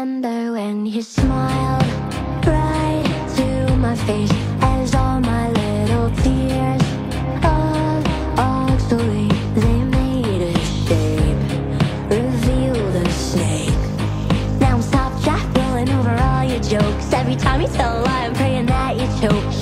remember when you smiled right to my face As all my little tears of ugly They made a shape, revealed a snake. Now stop just rolling over all your jokes. Every time you tell a lie, I'm praying that you choke.